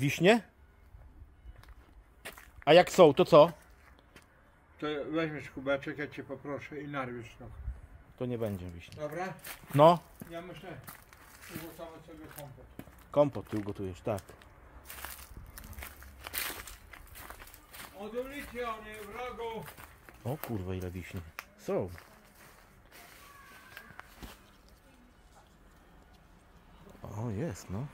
Wiśnie. Wiśnie? A jak są, to co? To weźmiesz kubeczek, ja cię poproszę i narwiesz trochę. To nie będzie wiśni. Dobra? No, Ja muszę ugotować sobie kompot. kompot ty ugotujesz, tak. Od ulicy, a nie w rogu. O kurwa, ile wiśni. Są. O, jest, no.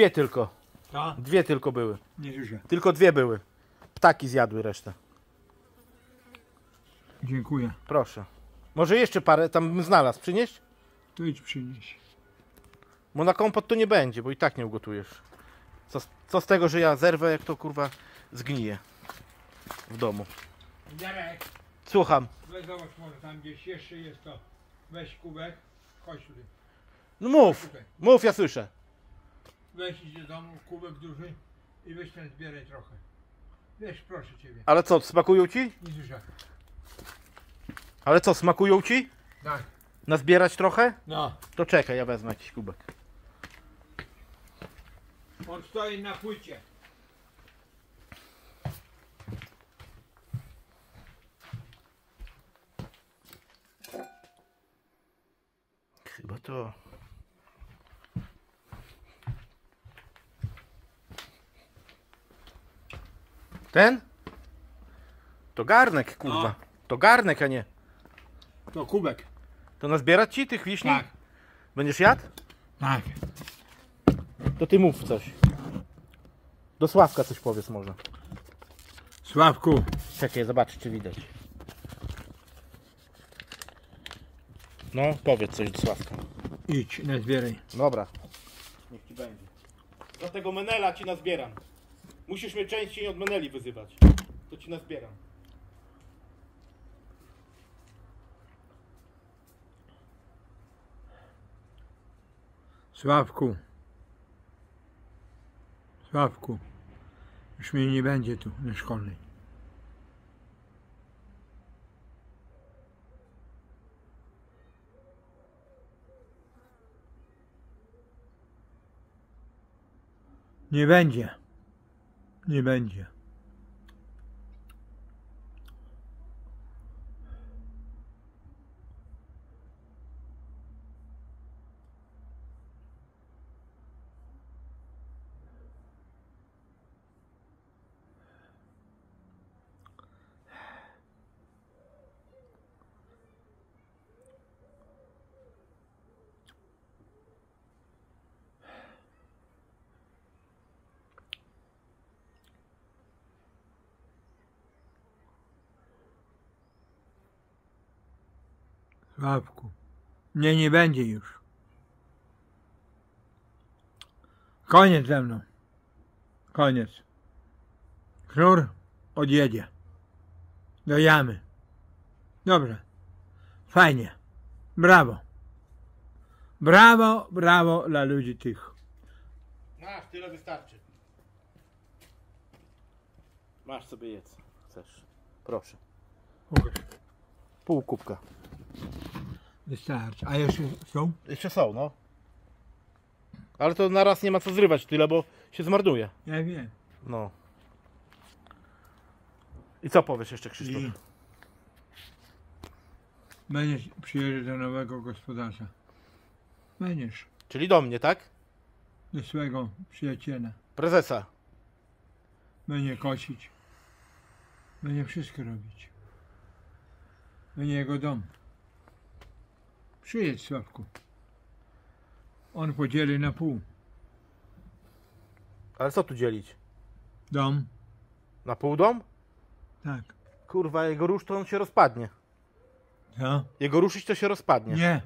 Dwie tylko. A? Dwie tylko były. Tylko dwie były. Ptaki zjadły resztę. Dziękuję. Proszę. Może jeszcze parę tam bym znalazł. Przynieść? To idź przynieś. Bo na kompot to nie będzie, bo i tak nie ugotujesz. Co, z- co z tego, że ja zerwę, jak to kurwa zgnije w domu. Jarek, Słucham. weź zobacz może tam gdzieś jeszcze jest to. Weź kubek, chodź tutaj. No mów, Tutaj. mów, ja słyszę. Weź idź do domu, kubek duży i weź ten zbieraj trochę. Wiesz, proszę ciebie. Ale co, smakują ci? Nie dużo. Ale co, smakują ci? Tak. Nazbierać trochę? No. To czekaj, ja wezmę jakiś kubek. On stoi na płycie. Chyba to. Ten? To garnek, kurwa. No. To garnek, a nie. To kubek. To nazbierać ci tych wiśni? Tak. Będziesz jadł? Tak. To ty mów coś. Do Sławka coś powiedz może. Sławku, Czekaj, zobacz czy widać. No, powiedz coś do Sławka. idź, nazbieraj. Dobra. Niech ci będzie. Do tego menela ci nazbieram. Musisz mnie częściej od meneli wyzywać. To ci nazbieram. Sławku. Sławku. Już mnie nie będzie tu na szkolnej. Nie będzie. Nie będzie. Sławku. Nie, nie będzie już. Koniec ze mną. Koniec. Knur odjedzie. Do jamy. Dobrze. Fajnie. Brawo. Brawo, brawo dla ludzi tych. Masz, tyle wystarczy. Masz sobie jedz. Chcesz. Proszę. Pół kubka. Wystarczy. A jeszcze są? Jeszcze są, no. Ale to na raz nie ma co zrywać tyle, bo się zmarnuje. Ja wiem. No. I co powiesz jeszcze, Krzysztof? I będziesz przyjeżdżać do nowego gospodarza. Będziesz. Czyli do mnie, tak? Do swojego przyjaciela. Prezesa. Będzie kosić. Będzie wszystko robić. Będzie jego dom. Przyjedź, Sławku. On podzieli na pół. Ale co tu dzielić? Dom. Na pół dom? Tak. Kurwa, jego rusz to on się rozpadnie. Co? Jego ruszyć to się rozpadnie. Nie.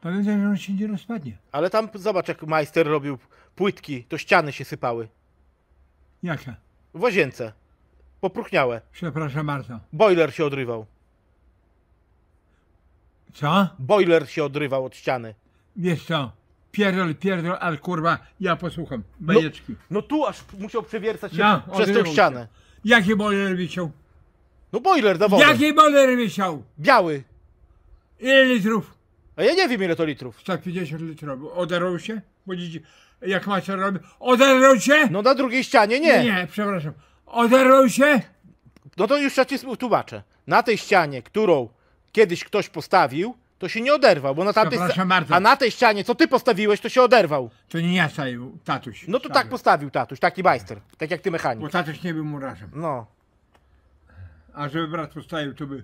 Pamiętaj, że on się nie rozpadnie. Ale tam zobacz jak majster robił płytki, to ściany się sypały. Jaka? W łazience. Popruchniałe. Przepraszam bardzo. Boiler się odrywał. Co? Boiler się odrywał od ściany. Wiesz co? pierdol, pierdol, ale kurwa, ja posłucham. Bajeczki. No tu aż musiał przewiercać się No, przez tą odrywał ścianę. Jaki boiler wisiał? No boiler da wodę. Jaki boiler wisiał? Biały. Ile litrów? A ja nie wiem ile to litrów. 150 litrów. Oderwał się? Bo dzieci, jak macie robić? Oderwał się? No na drugiej ścianie nie. Nie, przepraszam. Oderwał się? No to już ja ci tłumaczę. Na tej ścianie, którą kiedyś ktoś postawił, to się nie oderwał, bo na tamtej bardzo. A na tej ścianie, co ty postawiłeś, to się oderwał. To nie ja stawił, tatuś. No to tak Stawił. postawił tatuś, taki majster. Tak jak ty mechanik. Bo tatuś nie był murarzem. No. A żeby brat postawił, to by...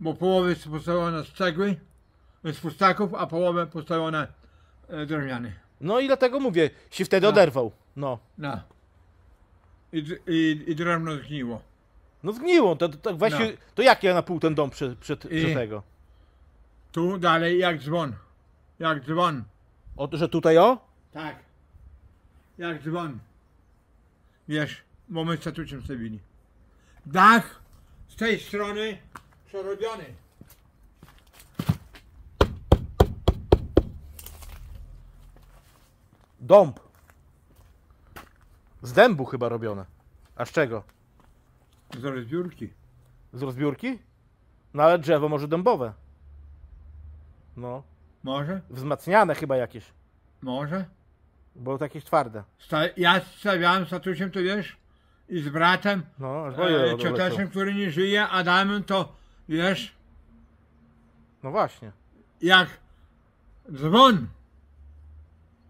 Bo połowę jest postawiona z cegły, z pustaków, a połowę postawiona e, drewniany. No i dlatego mówię, się wtedy No. oderwał. No. No. I, i, i drewno zgniło. No zgniło, to, to, to, weź No. to jak ja na pół ten dom przed, przed, przed tego? Tu dalej jak dzwon. Jak dzwon. O, że tutaj o? Tak. Jak dzwon. Wiesz, bo my statuciem stawili. Dach z tej strony przerobiony. Dąb. Z dębu chyba robione. A z czego? Z rozbiórki. Z rozbiórki? No ale drzewo może dębowe. No. Może? Wzmacniane chyba jakieś. Może? Bo jakieś twarde. Sta ja stawiałem statusem, to wiesz, i z bratem, No, e, cioteczem, który nie żyje, Adamem, to wiesz, No właśnie. jak dzwon,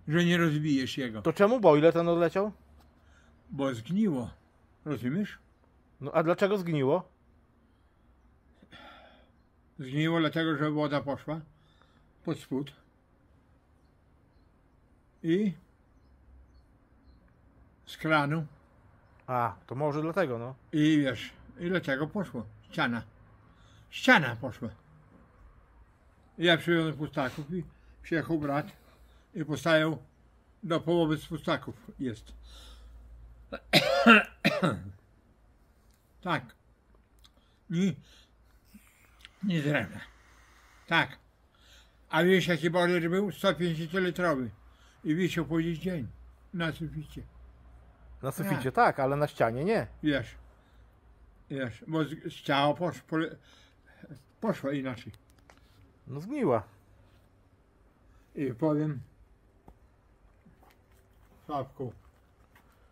że nie rozbijesz jego, To czemu boiler ten odleciał? bo zgniło. Rozumiesz? No a dlaczego zgniło? Zgniło dlatego, że woda poszła pod spód i z kranu A, to może dlatego, no. i wiesz, i dlatego poszło. Ściana. Ściana poszła. Ja przywiozłem pustaków i przyjechał brat i postawił do połowy z pustaków jest. Tak. Nie, nie drewna. Tak. A wiesz jaki boiler był? 150 litrowy. I wisiał po dziś dzień na suficie. Na suficie tak, ale na ścianie nie. Wiesz, wiesz, bo z, z ciała posz, pole, poszło inaczej. No zgniła. I powiem Sławku,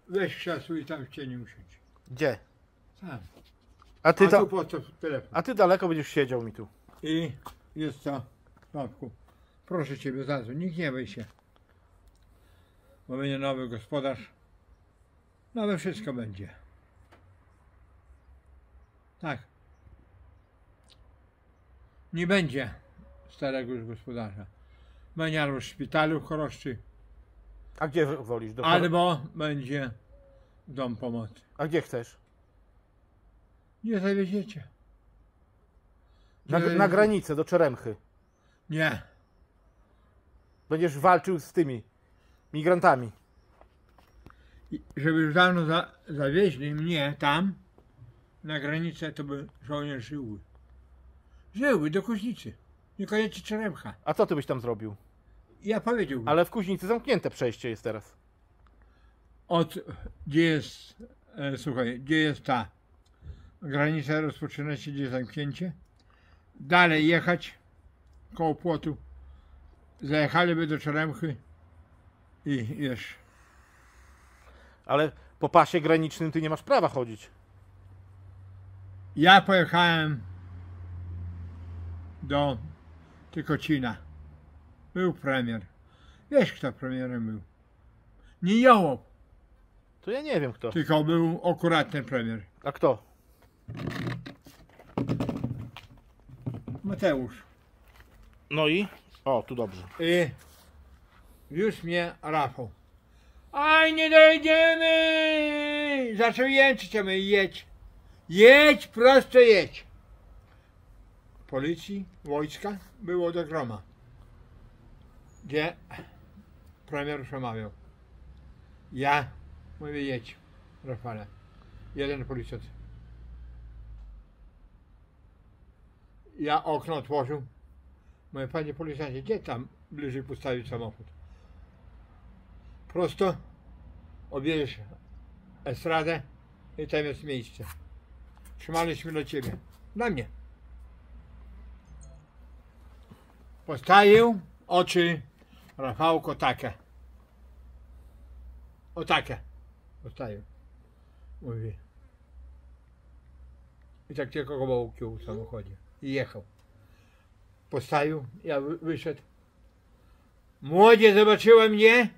weź krzesło i tam w cieniu usiądź. Gdzie? Sam. A ty, A tu telefon. a ty daleko będziesz siedział mi tu. I jest to, Sławku, proszę Ciebie za to, nie gniewaj się. Bo będzie nowy gospodarz. Nowe wszystko będzie. Tak. Nie będzie starego już gospodarza. Będzie albo w szpitalu w Choroszczy, A gdzie wolisz? Do albo będzie dom pomocy. A gdzie chcesz? Nie zawieziecie. Na, Nie na granicę, do Czeremchy. Nie. Będziesz walczył z tymi migrantami. I żeby już dawno za, zawieźli mnie tam, na granicę, to by żołnierze żyły. Żyły do Kuźnicy. Niekoniecznie Czeremcha. A co ty byś tam zrobił? Ja powiedziałbym, Ale w Kuźnicy zamknięte przejście jest teraz. od, gdzie jest, e, słuchaj, gdzie jest ta granica, rozpoczyna się, gdzie zamknięcie, dalej jechać koło płotu, zajechaliby do Czeremchy i wiesz, Ale po pasie granicznym ty nie masz prawa chodzić. Ja pojechałem do Tykocina. Był premier. Wiesz, kto premierem był? Nie Jołop, To ja nie wiem kto. tylko był akuratny premier. A kto? Mateusz. No i? O, tu dobrze. I wiózł mnie Rafał. Aj, nie dojdziemy! Zaczął jęczyć, a my jedź. Jedź, prosto jedź. Policji, wojska było do groma. Gdzie premier przemawiał. Ja mówię jedź, Rafale. Jeden policjant. Ja okno otworzył. Mówię, panie policjancie, gdzie tam bliżej postawić samochód? prosto, objedziesz estradę i tam jest miejsce. Trzymaliśmy do ciebie. Dla mnie. Postawił oczy Rafałko takie. O takie. Postawił. Mówi. I tak tylko go ukił w samochodzie. I jechał. Postawił, ja wy- wyszedł. Młodzie zobaczyła mnie.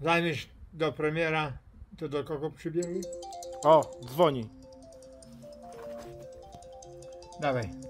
Zamiast do premiera, to do kogo przybiegli? O, dzwoni. Dawaj.